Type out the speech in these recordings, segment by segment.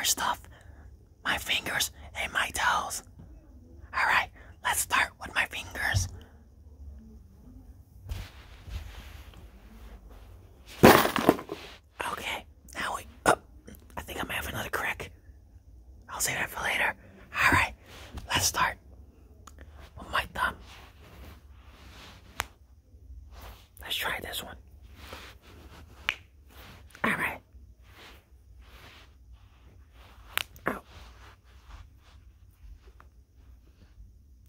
more stuff. My fingers and my toes. Alright, let's start with my fingers. Okay, now we. Oh, I think I might have another crack. I'll save that for later. Alright, let's start with my thumb. Let's try this one. Alright. Ow.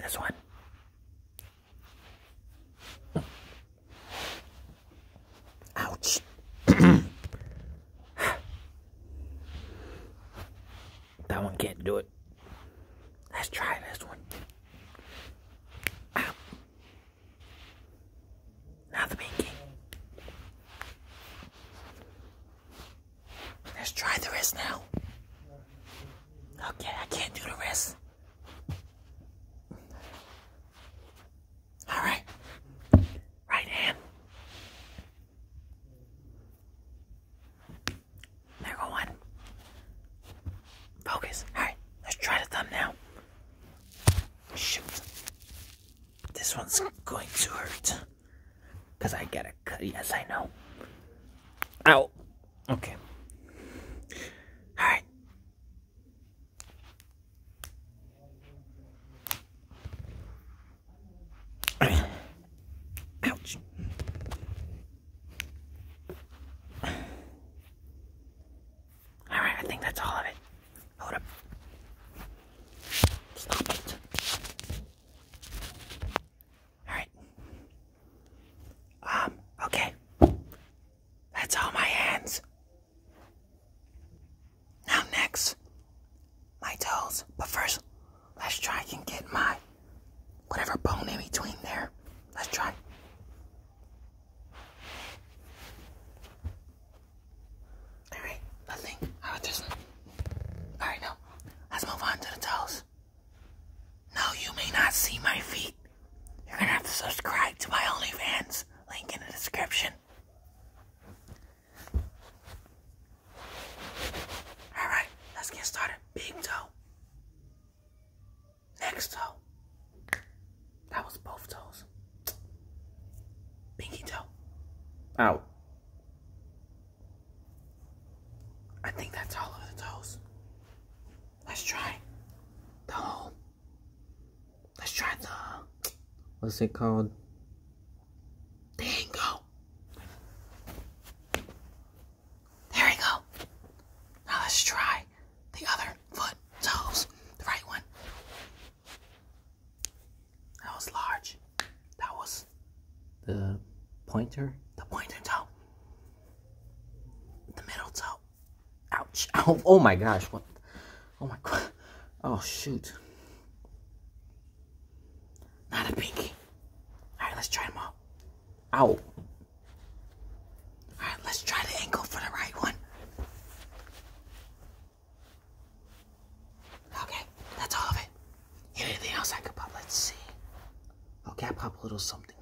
This one. Ouch. that one can't do it. Let's try this one. Ow. Now the pinky. Let's try the wrist now. Okay, I can't do the wrist. Alright. Right hand. There go one. Focus. Alright, let's try the thumb now. Shoot. This one's going to hurt. Because I get a cut. Yes, I know. Ow. Okay. Alright. Ouch. Alright, I think that's all of it. Hold up. Stop it. Alright. Um, okay. That's all my hands. Now next, my toes. But first, let's try and get my whatever bone in between there. Let's try. Alright, nothing. How about this one? Alright, now, let's move on to the toes. No, you may not see my feet. You're gonna have to subscribe to my OnlyFans. Link in the description. Alright, let's get started. Big toe. Next toe. That was both toes. Pinky toe. Out. I think that's all of the toes. Let's try the whole. Let's try the. What's it called? Bingo. There we go. Now let's try the other foot toes. The right one. That was large. That was The pointer? the pointer toe. The middle toe. Ouch. Oh, oh my gosh. What? Oh my god. Oh shoot. Not a pinky. Alright, let's try them all. Ow. Alright, let's try the ankle for the right one. Okay, that's all of it. Anything else I could pop? Let's see. Okay, I pop a little something